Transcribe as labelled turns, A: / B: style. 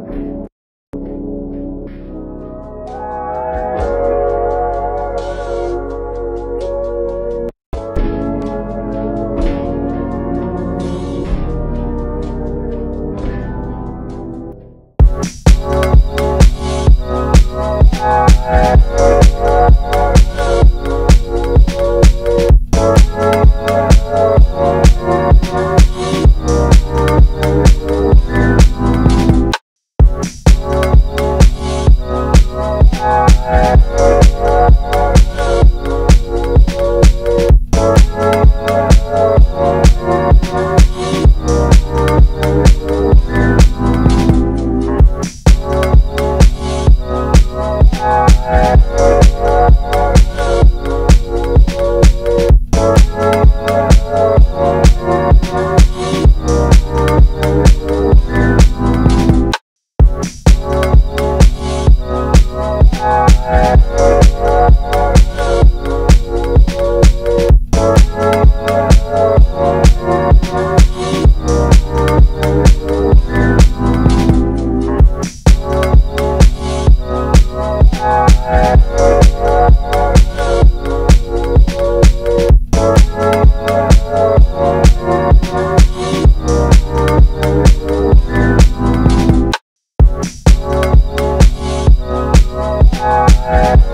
A: you Bye.